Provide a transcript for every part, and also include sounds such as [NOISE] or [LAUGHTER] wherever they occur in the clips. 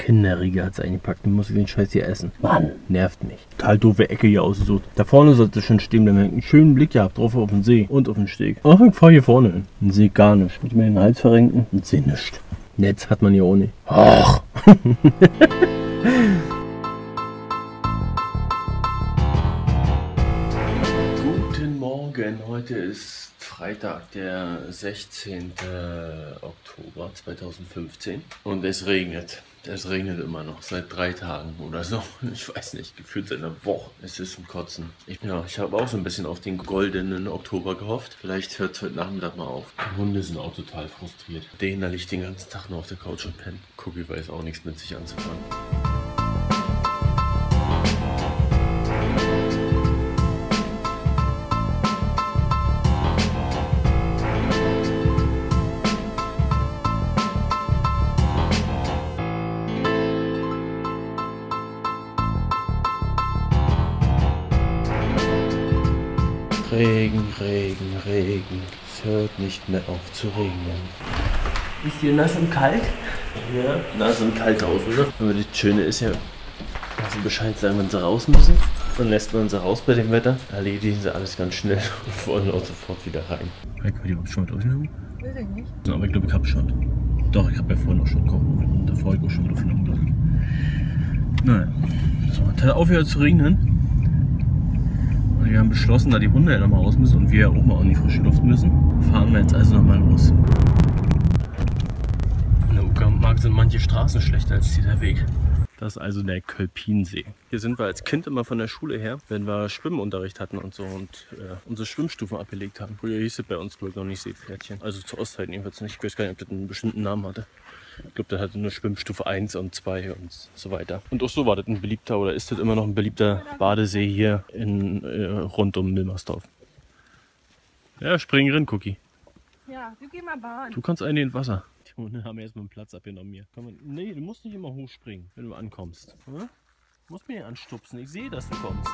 Kinderriegel hat sie eingepackt. Dann muss ich den Scheiß hier essen. Mann, nervt mich. Total doofe Ecke hier ausgesucht. Da vorne sollte schon stehen, dann einen schönen Blick gehabt drauf auf den See und auf den Steg. Ach, ich fahr hier vorne hin. Den See gar nicht. Mit mir den Hals verrenken und See nicht. Netz hat man hier ohne. Ach. [LAUGHS] Morgen, heute ist Freitag, der 16. Oktober 2015 und es regnet. Es regnet immer noch, seit drei Tagen oder so. [LAUGHS] Ich weiß nicht, gefühlt seit einer Woche. Es ist ein Kotzen. Ich, ja, ich habe auch so ein bisschen auf den goldenen Oktober gehofft. Vielleicht hört es heute Nachmittag mal auf. Die Hunde sind auch total frustriert. Den liegt den ganzen Tag nur auf der Couch und pennen. Cookie weiß auch nichts mit sich anzufangen. Regen, Regen, Regen. Es hört nicht mehr auf zu regnen. Ist hier nass und kalt? Ja, nass und kalt aus, oder? Aber das Schöne ist ja, dass sie Bescheid sagen, wenn sie raus müssen. Dann lässt man sie raus bei dem Wetter. Erledigen sie alles ganz schnell [LAUGHS] und wollen auch sofort wieder rein. Hey, können wir die schon mal durchnehmen? Weiß ich nicht. Aber ich glaube, ich habe schon. Doch, ich habe ja vorhin auch schon kochen und davor ich auch schon glaube ich. Naja. So, hat aufgehört zu regnen. Wir haben beschlossen, da die Hunde ja nochmal raus müssen und wir auch mal in die frische Luft müssen, fahren wir jetzt also nochmal los. In der Uckermark sind manche Straßen schlechter als dieser Weg. Das ist also der Kölpinsee. Hier sind wir als Kind immer von der Schule her, wenn wir Schwimmunterricht hatten und so und äh, unsere Schwimmstufen abgelegt haben. Früher hieß es bei uns glaube ich noch nicht Seepferdchen. Also zur Ostzeit jedenfalls nicht. Ich weiß gar nicht, ob das einen bestimmten Namen hatte. Ich glaube, das hatte nur Schwimmstufe 1 und 2 und so weiter. Und auch so war das ein beliebter oder ist das immer noch ein beliebter Badesee hier in, äh, rund um Milmersdorf. Ja, spring rein, Cookie. Ja, du geh mal Bahn. Du kannst einen ins Wasser. Die Hunde haben erstmal einen Platz abgenommen hier. Komm, nee, du musst nicht immer hochspringen, wenn du ankommst. Oder? Du musst mir anstupsen. Ich sehe, dass du kommst.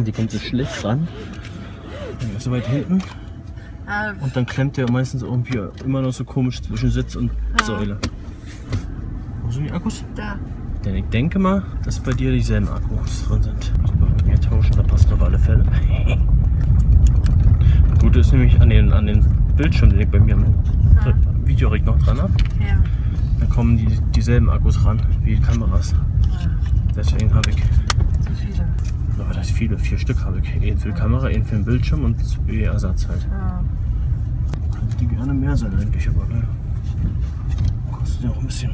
Finde, die kommt so schlecht ran. Ist so weit hinten. Ah, Und dann klemmt der meistens irgendwie immer noch so komisch zwischen Sitz und Säule. Wo sind die Akkus? da. Denn ich denke mal, dass bei dir dieselben Akkus drin sind. Wir bei mir tauschen, da passt auf alle Fälle. [LAUGHS] Das Gute ist nämlich an den, an den Bildschirm, den ich bei mir im Ah. Videorig noch dran habe, Ja. da kommen die, dieselben Akkus ran wie die Kameras. Deswegen habe ich, Zu viele. Aber das viele, vier Stück habe ich. Einen für die Kamera, einen für den Bildschirm und zwei Ersatz halt. Ah. Könnte gerne mehr sein eigentlich, aber ne. Kostet ja auch ein bisschen.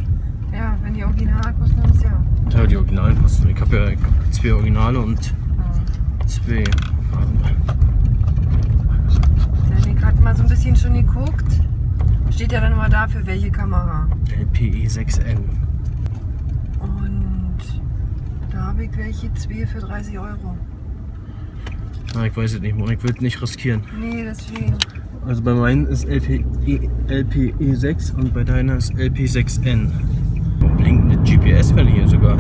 Ja, wenn die Originalakkus nur ist, ja. Ja, die Originalen kosten. Ich habe ja ich hab zwei Originale und Ah. zwei. Der Nick hat mal so ein bisschen schon geguckt. Steht ja dann immer da für welche Kamera. LPE 6N. Und da habe ich welche, zwei für 30 Euro. Ah, ich weiß es nicht, Mann. Ich will es nicht riskieren. Nee, deswegen. Also bei meinen ist LPE, LPE 6 und bei deiner ist LP6N. Blinkende GPS-Welle hier sogar.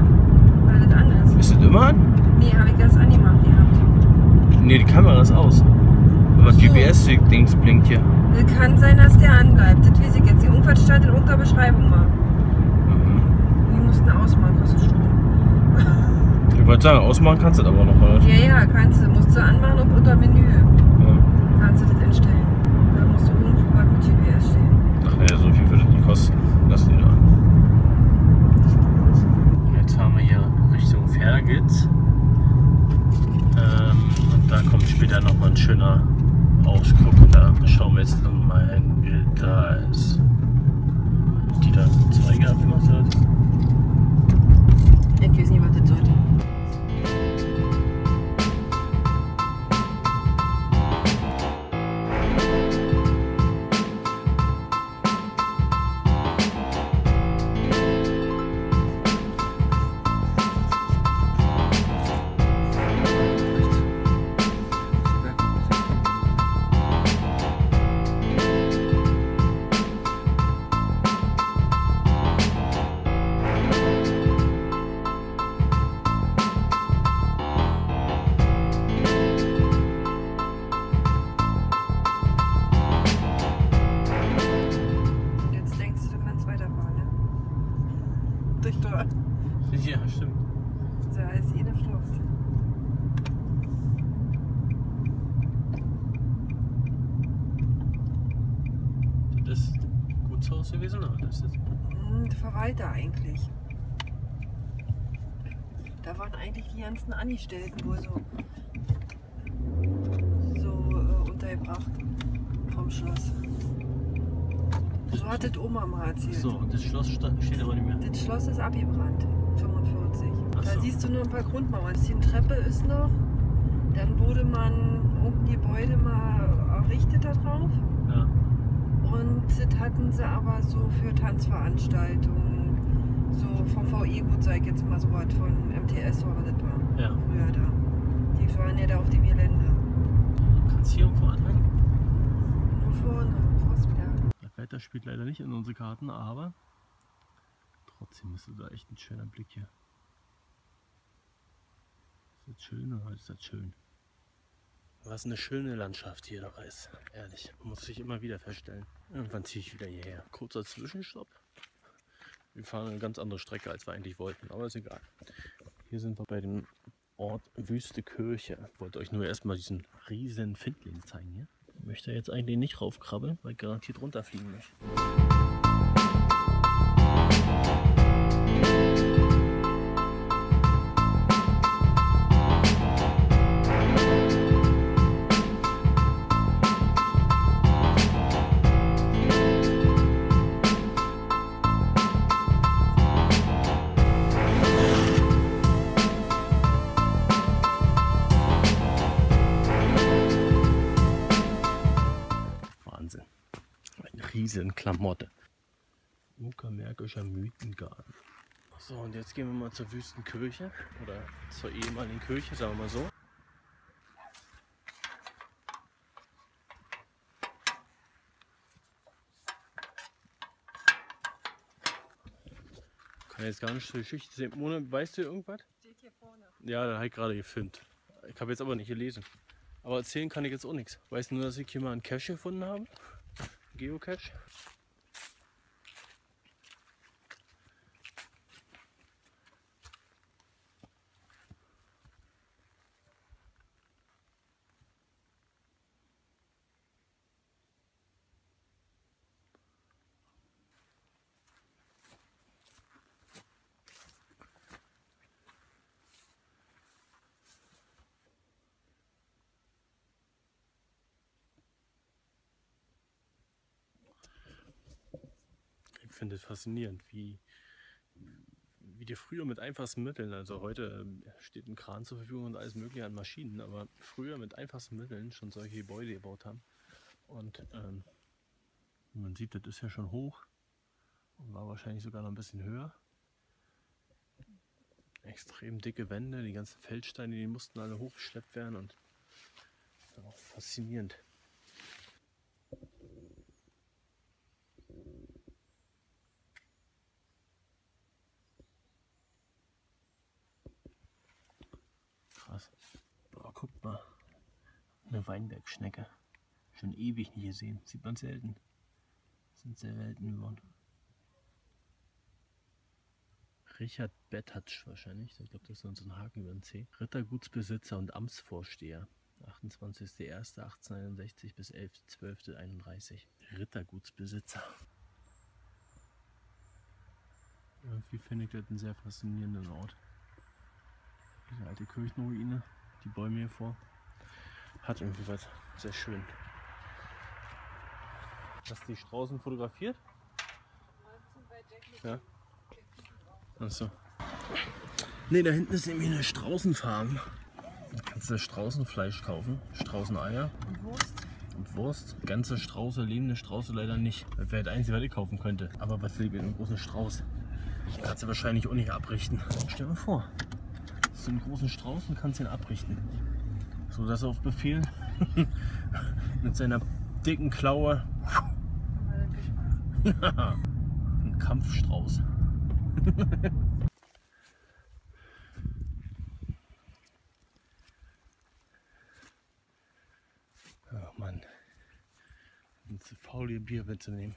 Weil das anders. Ist das immer an? Nee, habe ich erst angemacht gehabt. Ne, die Kamera ist aus. Aber so. GPS-Dings blinkt hier. Es kann sein, dass der anbleibt. Das weiß ich jetzt. Die Irgendwas stand in irgendeiner Beschreibung mal. Mhm. Die mussten ausmachen, kostet Stunde. Ich wollte sagen, ausmachen kannst du das aber noch, oder? Ja, ja, kannst du. Musst du anmachen und unter Menü. Ja. Kannst du das einstellen. Da musst du irgendwo mit GPS stehen. Verwalter eigentlich. Da waren eigentlich die ganzen Angestellten wohl so, so äh, untergebracht vom Schloss. So hat das Oma mal erzählt. so, und das Schloss steht aber nicht mehr. Das Schloss ist abgebrannt, 45. Ach Da so. siehst du nur ein paar Grundmauern. Die Treppe ist noch. Dann wurde man irgendein Gebäude mal errichtet da drauf. Ja. Und das hatten sie aber so für Tanzveranstaltungen, so vom VE gut, sag ich jetzt mal so was, von MTS oder was das war. Ja. Früher da. Die waren ja da auf dem Gelände. Kannst du hier irgendwo anhalten? Nur vorne, Forstberg. Das Wetter spielt leider nicht in unsere Karten, aber trotzdem ist da echt ein schöner Blick hier. Ist das schön oder ist das schön? Was eine schöne Landschaft hier doch ist. Ehrlich, muss ich immer wieder feststellen. Irgendwann ziehe ich wieder hierher. Kurzer Zwischenstopp. Wir fahren eine ganz andere Strecke, als wir eigentlich wollten, aber ist egal. Hier sind wir bei dem Ort Wüste Kirche. Ich wollte euch nur erstmal diesen riesen Findling zeigen hier. Ich möchte jetzt eigentlich nicht raufkrabbeln, weil ich garantiert runterfliegen möchte. Klamotte. Uckermärkischer Mythengarten. So, und jetzt gehen wir mal zur Wüstenkirche. Oder zur ehemaligen Kirche, sagen wir mal so. Kann jetzt gar nicht zur Geschichte sehen. Mona, weißt du irgendwas? Steht hier vorne. Ja, da habe ich gerade gefilmt. Ich habe jetzt aber nicht gelesen. Aber erzählen kann ich jetzt auch nichts. Weiß nur, dass ich hier mal einen Cache gefunden habe. Geocache. Ich finde es faszinierend, wie, wie die früher mit einfachsten Mitteln, also heute ähm, steht ein Kran zur Verfügung und alles mögliche an Maschinen, aber früher mit einfachsten Mitteln schon solche Gebäude gebaut haben. Und ähm, man sieht, das ist ja schon hoch und war wahrscheinlich sogar noch ein bisschen höher. Extrem dicke Wände, die ganzen Feldsteine, die mussten alle hochgeschleppt werden und ja, faszinierend. Krass. Boah, guckt mal. Eine Weinbergschnecke. Schon ewig nicht gesehen. Sieht man selten. Sind sehr selten geworden. Richard Bettatsch wahrscheinlich. Ich glaube, das ist so ein Haken über den C. Rittergutsbesitzer und Amtsvorsteher. 28.01.1861 bis 11.12.31. Rittergutsbesitzer. Irgendwie finde ich das einen sehr faszinierenden Ort. Diese alte Kirchenruine, die Bäume hier vor. Hat irgendwie was sehr schön. Hast du die Straußen fotografiert? Ja. Achso. Ne, da hinten ist nämlich eine Straußenfarm. Da kannst du Straußenfleisch kaufen, Straußeneier Und Wurst. und Wurst. Ganze Strauße, lebende Strauße leider nicht. Das wäre das Einzige, was ich kaufen könnte. Aber was will ich mit einem großen Strauß? Kannst du wahrscheinlich auch nicht abrichten. Stell dir mal vor, so einen großen Strauß und kannst ihn abrichten. So dass er auf Befehl [LAUGHS] mit seiner dicken Klaue wir [LAUGHS] ein Kampfstrauß. [LAUGHS] oh Mann. Bin zu faul, ihr Bier mitzunehmen.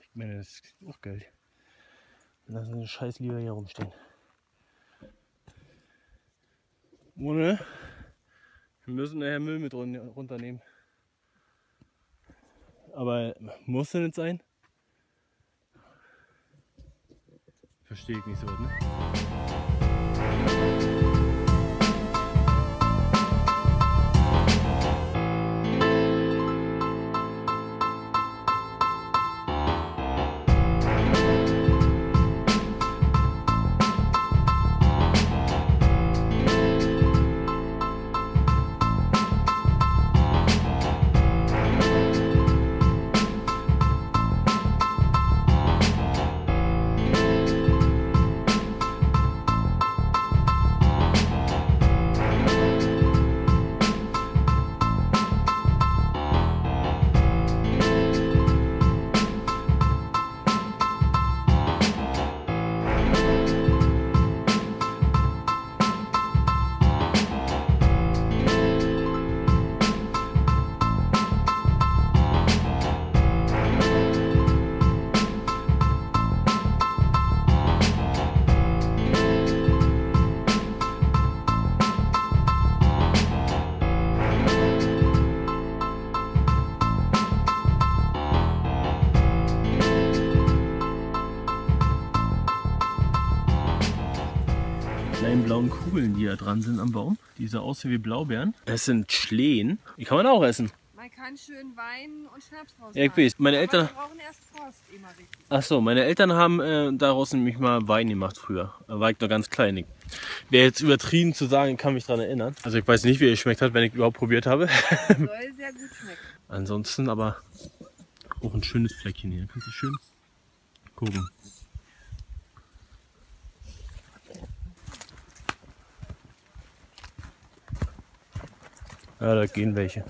Ich meine, das ist auch Geld. Lassen den Scheiß lieber hier rumstehen. Ohne. Wir müssen nachher Müll mit runternehmen. Aber muss denn nicht sein? Verstehe ich nicht so, ne? Kugeln, die da dran sind am Baum. Die so aussehen wie Blaubeeren. Es sind Schlehen. Die kann man auch essen. Man kann schön Wein und Schnaps draus Ja, ich weiß. Meine Aber Eltern. brauchen erst Frost, immer richtig. Ach so, meine Eltern haben äh, daraus nämlich mal Wein gemacht früher. Da war ich noch ganz kleinig. Wäre jetzt übertrieben zu sagen, kann mich daran erinnern. Also ich weiß nicht, wie es schmeckt hat, wenn ich überhaupt probiert habe. [LAUGHS] Soll sehr gut schmecken. Ansonsten aber auch ein schönes Fleckchen hier. Kannst du schön gucken. Ja, da gehen welche.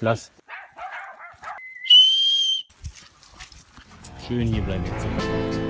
Lass. Schön hier bleiben jetzt.